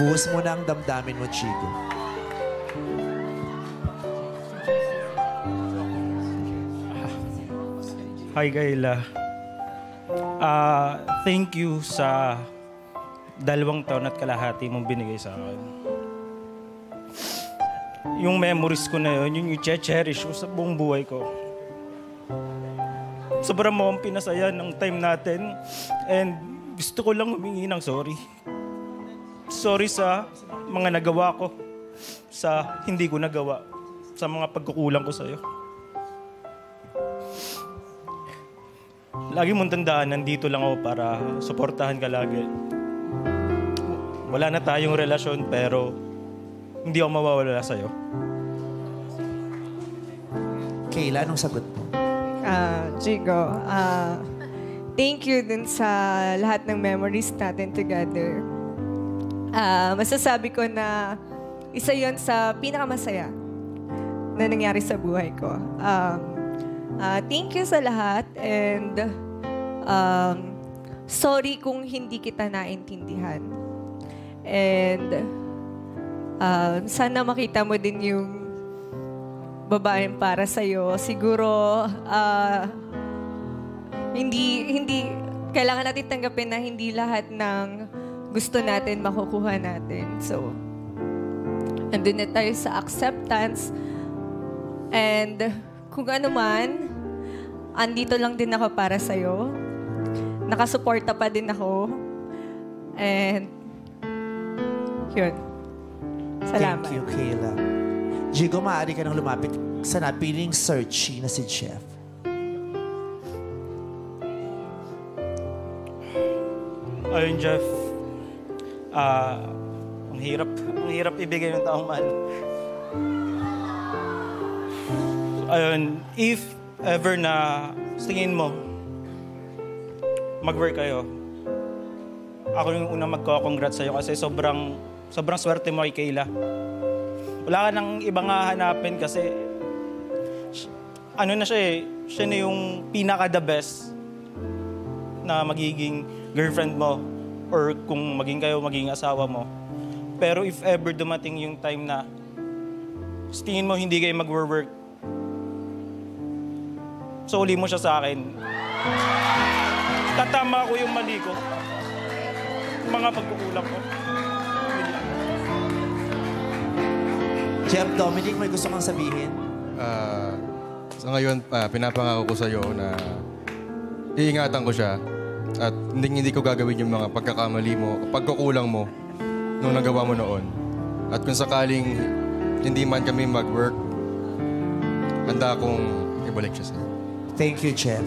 Buhos mo na ang damdamin mo, Chico. Hi, Kayla. Ah, thank you sa dalawang taon at kalahati mong binigay sa akin. Yung memories ko na yun, yun yung che-cherish ko sa buong buhay ko. Sobrang mo akong pinasaya ng time natin and gusto ko lang humingi ng sorry. Sorry sa mga nagawa ko, sa hindi ko nagawa, sa mga pagkukulang ko sa'yo. Lagi mong tandaan, nandito lang ako para suportahan ka lagi. Wala na tayong relasyon pero hindi ako mawawala sa'yo. Kayla, anong sagot mo? Ah, Jigo, ah, thank you dun sa lahat ng memories natin together. Ah, masasabi ko na isa yon sa pinakamasaya na nangyari sa buhay ko. Um, ah, thank you sa lahat and um, sorry kung hindi kita naintindihan. And um, sana makita mo din yung babaeng para sa iyo. Siguro ah, hindi hindi kailangan natin tanggapin na hindi lahat ng gusto natin makukuha natin. So andun na tayo sa acceptance and kung ano man andito lang din ako para sa iyo. Nakasuporta pa din ako. And yun. Salamat. Thank you, Kayla. Jigo, maaari ka nang lumapit sa napiling searchy na si Jeff. Ayun, Jeff. Ah, ang hirap, ang hirap ibigay ng taong mahal. Ayun, if ever na tingin mo, mag-work kayo, ako yung unang magko-congrats sa'yo kasi sobrang, sobrang swerte mo kay Kayla. Wala ka nang ibang hahanapin kasi ano na siya eh, siya na yung pinaka the best na magiging girlfriend mo or kung maging kayo, maging asawa mo. Pero if ever dumating yung time na tingin mo hindi kayo mag-work, suli mo siya sa akin. Tatama ko yung mali ko. Mga pagkukulang ko. Jeff, Dominic, may gusto kang sabihin? Ah, sa ngayon, ah, pinapangako ko sa iyo na iingatan ko siya at hindi, hindi ko gagawin yung mga pagkakamali mo, pagkukulang mo nung nagawa mo noon. At kung sakaling hindi man kami mag-work, handa akong ibalik siya sa iyo. Thank you, Jeff.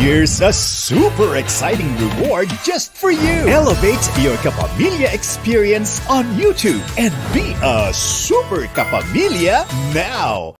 Here's a super exciting reward just for you. Elevate your Kapamilya experience on YouTube and be a super Kapamilya now.